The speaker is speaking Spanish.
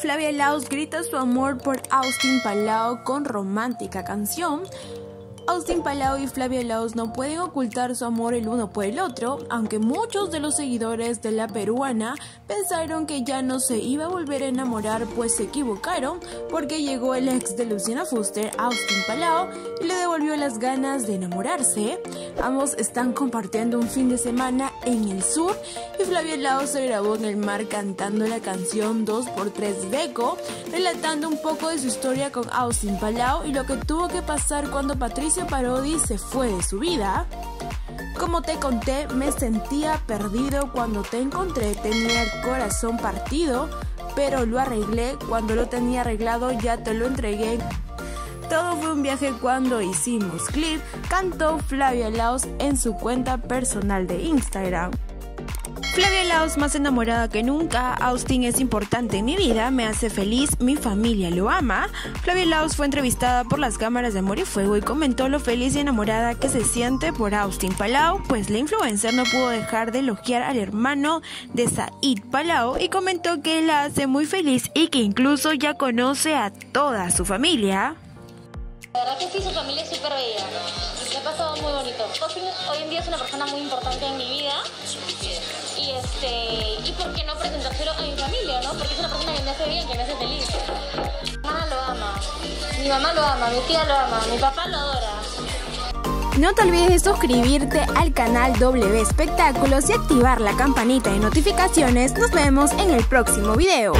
Flavia Laos grita su amor por Austin Palao con romántica canción. Austin Palau y Flavia Laos no pueden ocultar su amor el uno por el otro, aunque muchos de los seguidores de la peruana pensaron que ya no se iba a volver a enamorar, pues se equivocaron, porque llegó el ex de Luciana Fuster, Austin Palau, y le devolvió las ganas de enamorarse. Ambos están compartiendo un fin de semana en el sur y Flavia Laos se grabó en el mar cantando la canción 2x3 Deco, relatando un poco de su historia con Austin Palau y lo que tuvo que pasar cuando Patricia Parodi se fue de su vida. Como te conté, me sentía perdido cuando te encontré, tenía el corazón partido, pero lo arreglé, cuando lo tenía arreglado ya te lo entregué. Todo fue un viaje cuando hicimos clip, cantó Flavia Laos en su cuenta personal de Instagram. Flavia Laos más enamorada que nunca, Austin es importante en mi vida, me hace feliz, mi familia lo ama. Flavia Laos fue entrevistada por las cámaras de Amor y Fuego y comentó lo feliz y enamorada que se siente por Austin Palau, pues la influencer no pudo dejar de elogiar al hermano de Said Palau y comentó que la hace muy feliz y que incluso ya conoce a toda su familia. La verdad que sí, su familia es súper bella. Ha pasado muy bonito. Austin hoy en día es una persona muy importante en mi vida este y por qué no presentárselo a mi familia, ¿no? Porque es una persona que me hace bien, que me hace feliz. Mi mamá lo ama, mi mamá lo ama, mi tía lo ama, mi papá lo adora. No te olvides de suscribirte al canal W Espectáculos y activar la campanita de notificaciones. Nos vemos en el próximo video.